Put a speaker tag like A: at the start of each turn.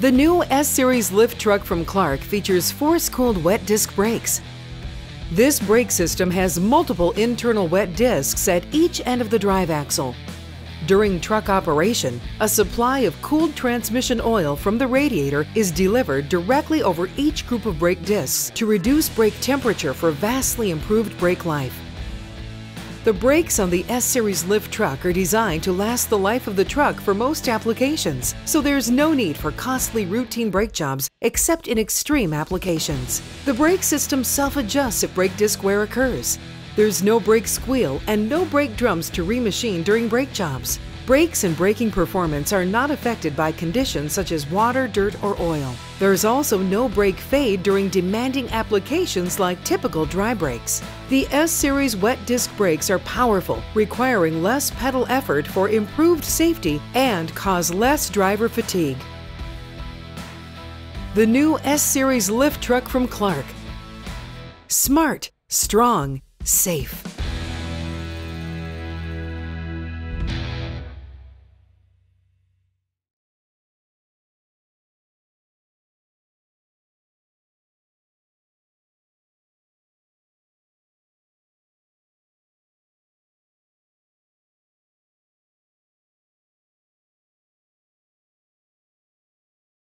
A: The new S-Series lift truck from Clark features force-cooled wet disc brakes. This brake system has multiple internal wet discs at each end of the drive axle. During truck operation, a supply of cooled transmission oil from the radiator is delivered directly over each group of brake discs to reduce brake temperature for vastly improved brake life. The brakes on the S-Series lift truck are designed to last the life of the truck for most applications, so there's no need for costly routine brake jobs except in extreme applications. The brake system self-adjusts if brake disc wear occurs. There's no brake squeal and no brake drums to remachine during brake jobs. Brakes and braking performance are not affected by conditions such as water, dirt, or oil. There's also no brake fade during demanding applications like typical dry brakes. The S-Series wet disc brakes are powerful, requiring less pedal effort for improved safety and cause less driver fatigue. The new S-Series lift truck from Clark. Smart, strong, safe.